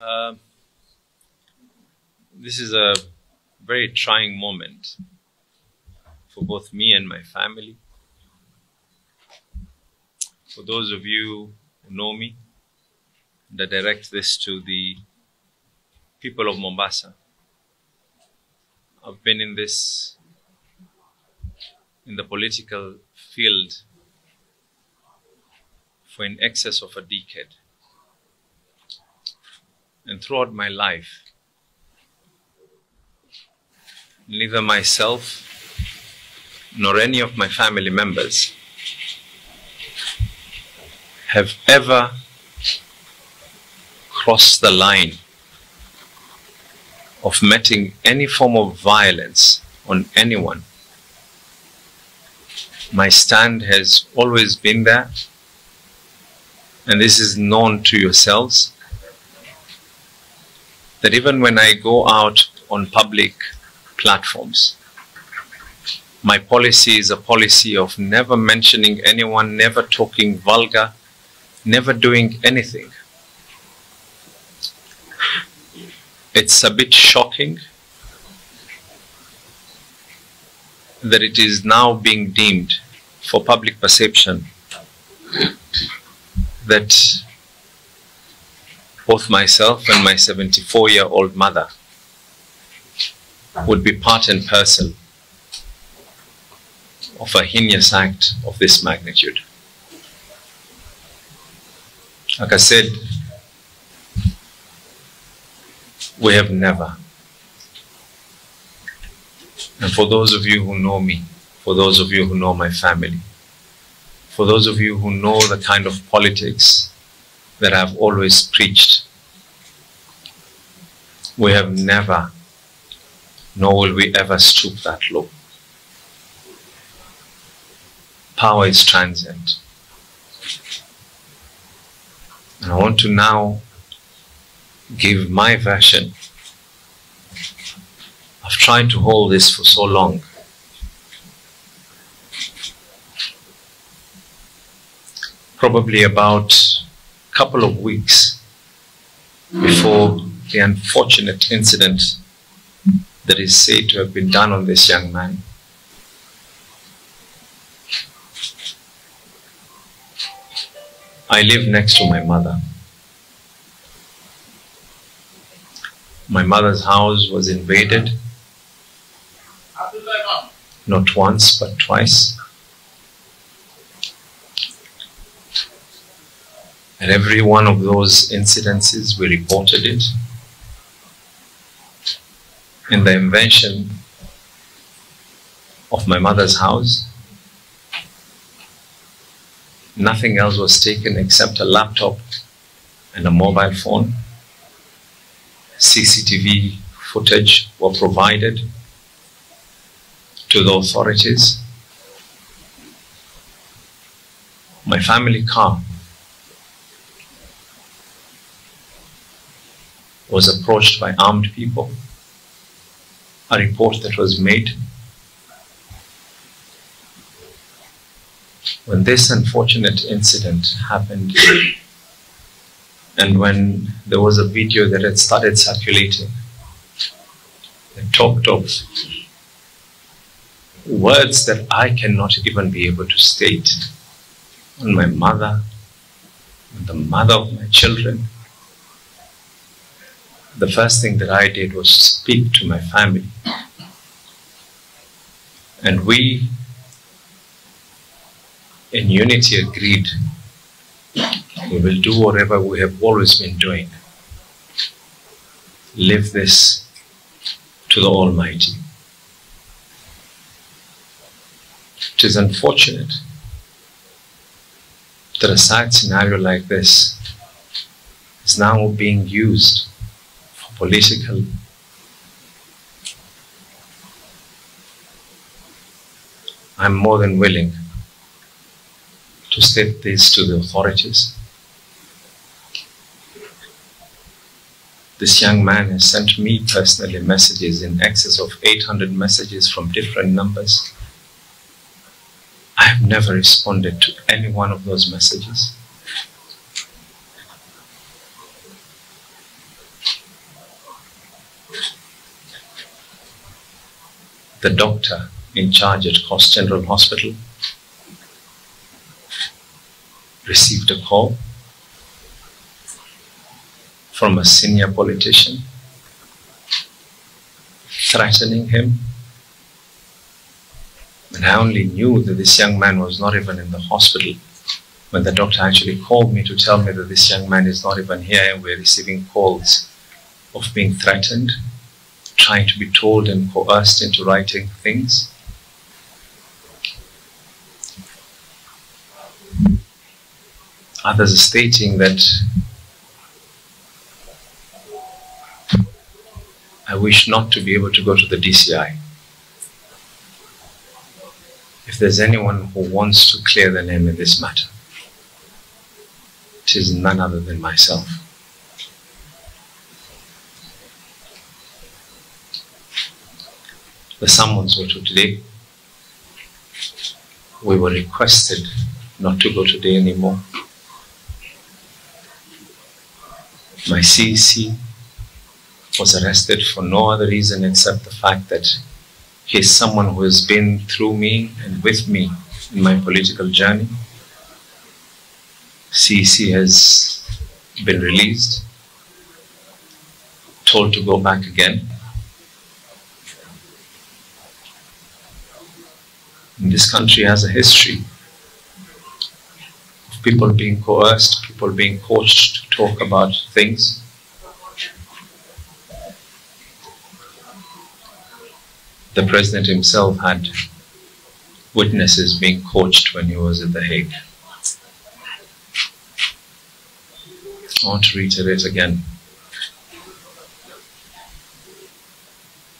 Uh, this is a very trying moment for both me and my family. For those of you who know me, I direct this to the people of Mombasa. I've been in this, in the political field for in excess of a decade. And throughout my life, neither myself nor any of my family members have ever crossed the line of meting any form of violence on anyone. My stand has always been there, and this is known to yourselves that even when I go out on public platforms, my policy is a policy of never mentioning anyone, never talking vulgar, never doing anything. It's a bit shocking that it is now being deemed for public perception that both myself and my 74 year old mother would be part and parcel of a heinous act of this magnitude. Like I said, we have never. And for those of you who know me, for those of you who know my family, for those of you who know the kind of politics that I've always preached, we have never, nor will we ever stoop that low. Power is transient. And I want to now give my version. I've tried to hold this for so long. Probably about couple of weeks before the unfortunate incident that is said to have been done on this young man. I live next to my mother. My mother's house was invaded, not once but twice. And every one of those incidences, we reported it. In the invention of my mother's house, nothing else was taken except a laptop and a mobile phone. CCTV footage were provided to the authorities. My family car was approached by armed people. A report that was made. When this unfortunate incident happened, and when there was a video that had started circulating that talked of words that I cannot even be able to state on my mother, on the mother of my children, the first thing that I did was speak to my family. And we, in unity, agreed we will do whatever we have always been doing. Leave this to the Almighty. It is unfortunate that a sad scenario like this is now being used political I'm more than willing to state this to the authorities. This young man has sent me personally messages in excess of 800 messages from different numbers. I have never responded to any one of those messages. The doctor in charge at Coast General Hospital received a call from a senior politician threatening him. And I only knew that this young man was not even in the hospital when the doctor actually called me to tell me that this young man is not even here and we're receiving calls of being threatened, trying to be told and coerced into writing things. Others are stating that I wish not to be able to go to the DCI. If there's anyone who wants to clear the name in this matter, it is none other than myself. The summons were to today. We were requested not to go today anymore. My CEC was arrested for no other reason except the fact that he's someone who has been through me and with me in my political journey. CEC has been released, told to go back again. This country has a history of people being coerced, people being coached to talk about things. The president himself had witnesses being coached when he was at The Hague. I want to reiterate again.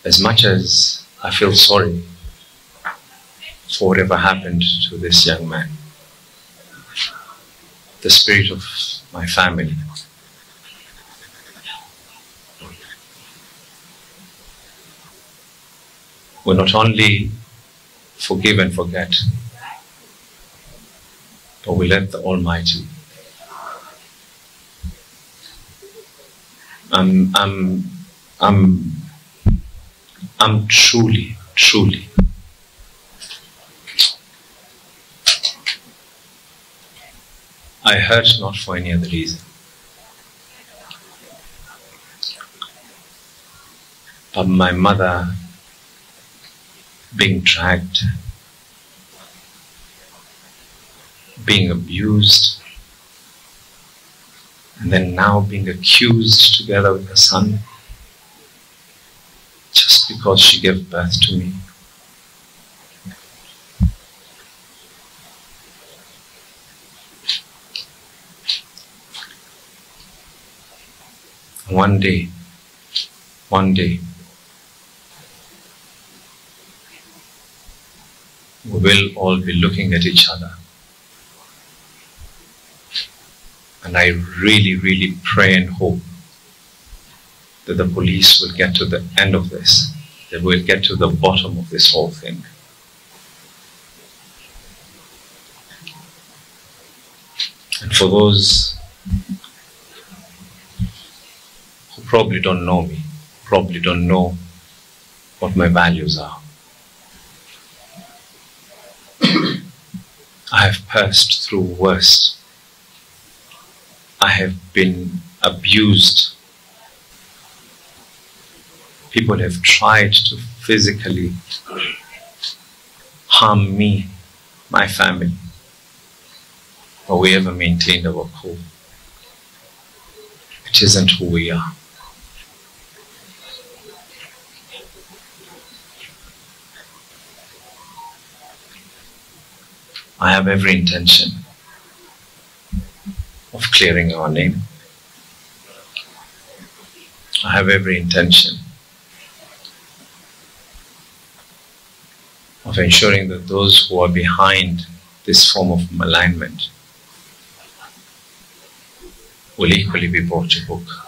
As much as I feel sorry for whatever happened to this young man, the spirit of my family, will not only forgive and forget, but we let the Almighty. I'm, I'm, I'm, I'm truly, truly I hurt not for any other reason. But my mother being dragged, being abused, and then now being accused together with her son just because she gave birth to me. One day, one day, we will all be looking at each other. And I really, really pray and hope that the police will get to the end of this, that we'll get to the bottom of this whole thing. And for those probably don't know me, probably don't know what my values are, I have passed through worse I have been abused. People have tried to physically harm me, my family, but we ever maintained our cool. It isn't who we are. I have every intention of clearing our name. I have every intention of ensuring that those who are behind this form of malignment will equally be brought to book.